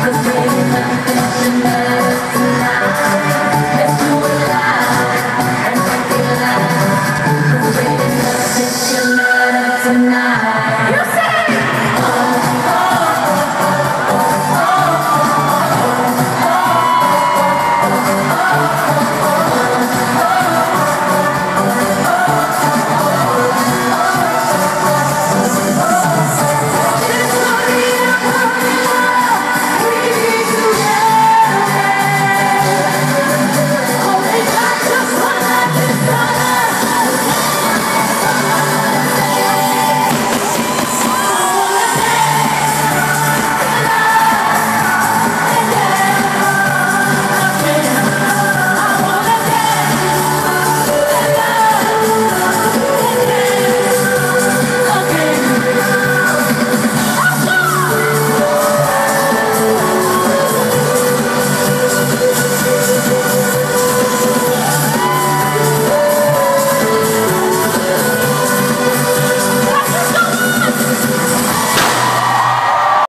Cause baby, nothing's enough